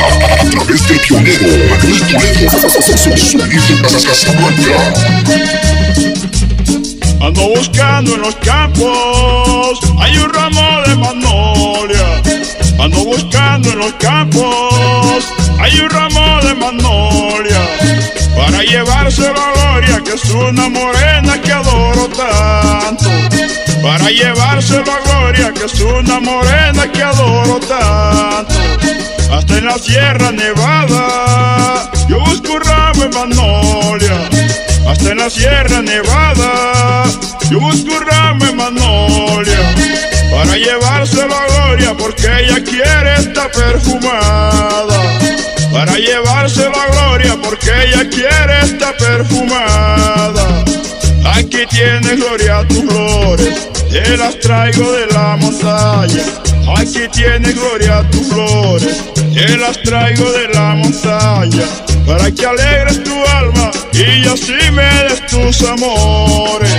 a través del pionero. Sonido Casablanca. Ando buscando en los campos, hay un ramo de magnolia. Ando buscando en los campos, hay un ramo de magnolia. Para llevárselo a Gloria, que es una morena que adoro tanto. Para llevárselo a Gloria, que es una morena que adoro tanto. Hasta en la Sierra Nevada, yo busco ramo de magnolia. Hasta en la Sierra Nevada, yo busco ramo de magnolia. Para llevárselo a Gloria, porque ella quiere estar perfumada. Para llevárselo a Gloria, porque ella quiere estar perfumada. Aquí tienes Gloria tus flores, te las traigo de la montaña. Aquí tienes Gloria tus flores, te las traigo de la montaña. Para que alegres tu alma y así me des tus amores.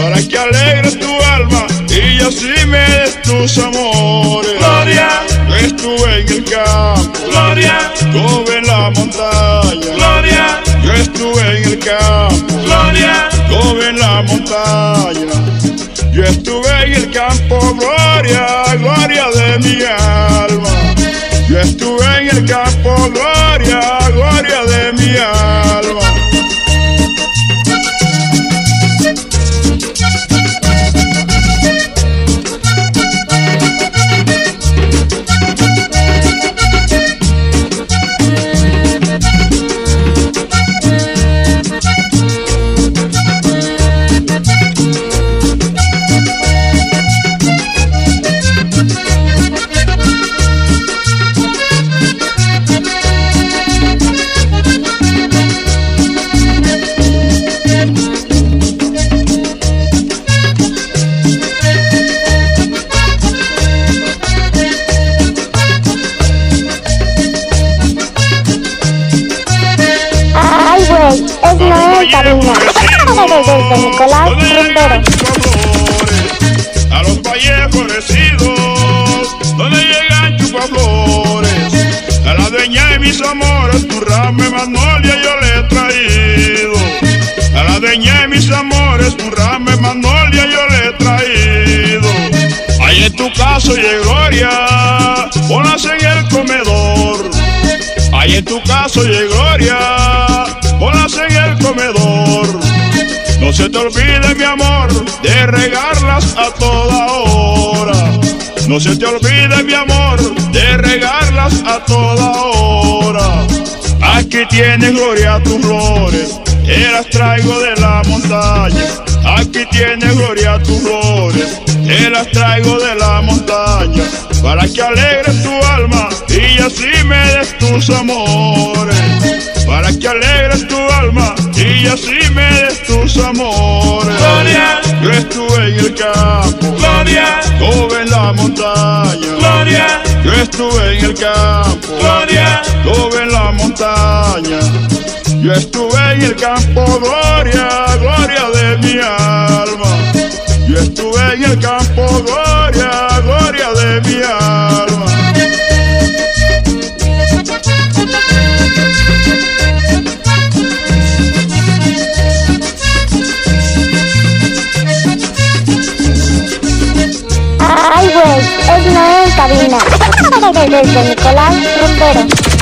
Para que alegres tu alma y así me des tus amores. Gloria, Yo estuve en el campo, Gloria, estuve en la montaña. Gloria, Yo estuve en el campo, Gloria, estuve en la montaña. Yo estuve en el campo, gloria, gloria de mi. Es Noé en cabina. Desde Nicolás Rumbero. A los valles florecidos, donde llegan chupaflores. A la dueña de mis amores, tu rame magnolia yo le he traído. A la dueña de mis amores, tu rame magnolia yo le he traído. Ahí en tu caso y gloria, ponlas en el comedor. Ahí en tu caso y gloria, ponlas en el comedor. No se te olvide, mi amor, de regarlas a toda hora. No se te olvide, mi amor, de regarlas a toda hora. Aquí tienes gloria tus flores, te las traigo de la montaña. Aquí tienes gloria tus flores, te las traigo de la montaña. Para que alegres tu alma y así me des tus amores. Que alegres tu alma y así me des tus amores. Gloria. Yo estuve en el campo, Gloria, estuve en la montaña. Gloria, Yo estuve en el campo, Gloria, estuve en la montaña. Yo estuve en el campo, gloria es Noé en cabina. Desde Nicolás Rumbero.